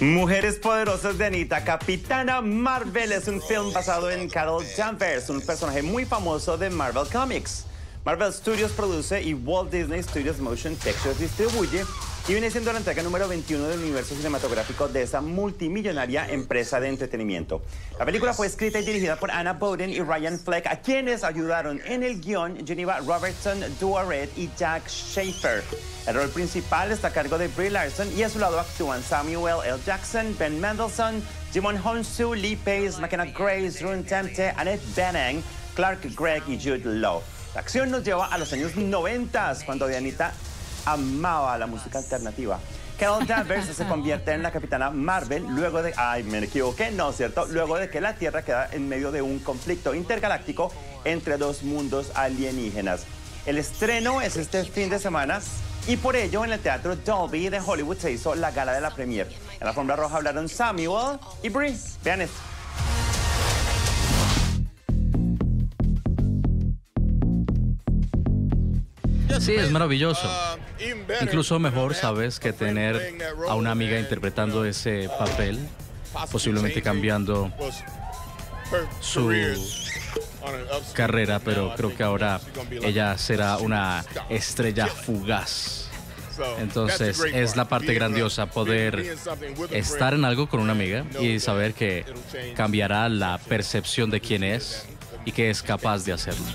Mujeres Poderosas de Anita, Capitana Marvel es un film basado en Carol Danvers, un personaje muy famoso de Marvel Comics. Marvel Studios produce y Walt Disney Studios Motion Pictures distribuye y viene siendo la entrega número 21 del universo cinematográfico de esa multimillonaria empresa de entretenimiento. La película fue escrita y dirigida por Anna Bowden y Ryan Fleck, a quienes ayudaron en el guion Geneva Robertson, Duaret y Jack Schaefer. El rol principal está a cargo de Brie Larson y a su lado actúan Samuel L. Jackson, Ben Mendelsohn, Jimon Honsu, Lee Pace, McKenna Grace, Rune Temte, Annette Bening, Clark Gregg y Jude Law. La acción nos lleva a los años 90, cuando Dianita amaba la música alternativa. Carol Danvers se convierte en la capitana Marvel luego de... Ay, me equivoqué, no, ¿cierto? Luego de que la Tierra queda en medio de un conflicto intergaláctico entre dos mundos alienígenas. El estreno es este fin de semana y por ello en el Teatro Dolby de Hollywood se hizo la gala de la premier. En la forma roja hablaron Samuel y Brie. Vean esto. Sí, es maravilloso. Incluso mejor, sabes, que tener a una amiga interpretando ese papel, posiblemente cambiando su carrera, pero creo que ahora ella será una estrella fugaz. Entonces es la parte grandiosa poder estar en algo con una amiga y saber que cambiará la percepción de quién es y que es capaz de hacerlo.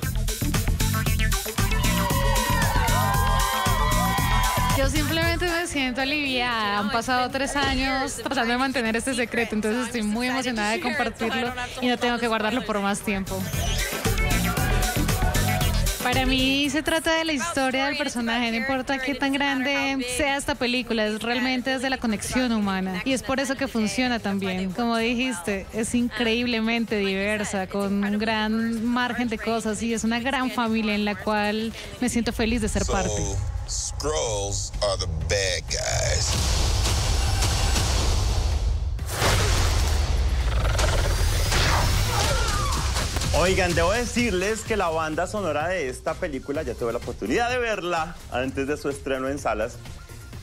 Yo simplemente me siento aliviada. Han pasado tres años tratando de mantener este secreto, entonces estoy muy emocionada de compartirlo y no tengo que guardarlo por más tiempo. Para mí se trata de la historia del personaje, no importa qué tan grande sea esta película, es realmente desde la conexión humana y es por eso que funciona también. Como dijiste, es increíblemente diversa, con un gran margen de cosas y es una gran familia en la cual me siento feliz de ser parte. Scrolls are the bad guys. Oigan, debo decirles que la banda sonora de esta película, ya tuve la oportunidad de verla antes de su estreno en salas.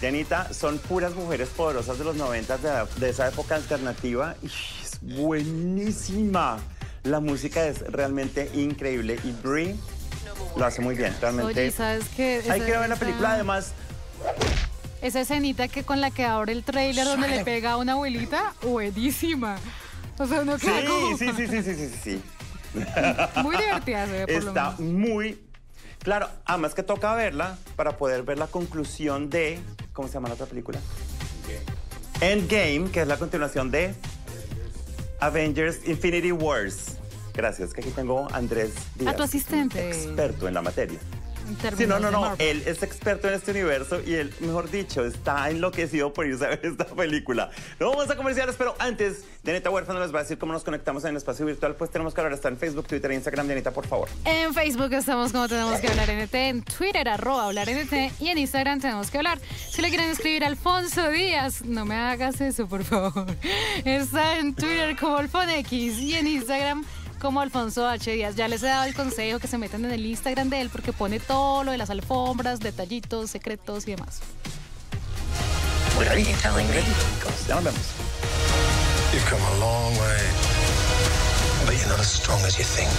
Janita, son puras mujeres poderosas de los 90 de, esa época alternativa y es buenísima. La música es realmente increíble y Brie lo hace muy bien, realmente. Oye, ¿sabes qué? Hay que ver la película, además. Esa escenita que con la que abre el trailer donde le pega a una abuelita, buenísima. O sea, uno queda sí, sí, sí, sí, sí, sí, sí. Muy divertida, se por Está muy... Claro, además que toca verla para poder ver la conclusión de... ¿Cómo se llama la otra película? Endgame, que es la continuación de Avengers Infinity Wars. Gracias, que aquí tengo a Andrés Díaz. A tu asistente. Experto en la materia. Sí, no, no, no. Él es experto en este universo y él, mejor dicho, está enloquecido por irse a ver esta película. No vamos a comerciales, pero antes, Dianita Huérfano les va a decir cómo nos conectamos en el espacio virtual. Pues tenemos que hablar, está en Facebook, Twitter e Instagram. Dianita, por favor. En Facebook estamos como tenemos que hablar NT, en Twitter arroba hablar NT y en Instagram tenemos que hablar. Si le quieren escribir Alfonso Díaz, no me hagas eso, por favor. Está en Twitter como Alfonex y en Instagram como Alfonso H. Díaz. Ya les he dado el consejo que se metan en el Instagram de él porque pone todo lo de las alfombras, detallitos, secretos y demás. What are you telling me? Ya nos vemos. You've come a long way, but you're not as strong as you think.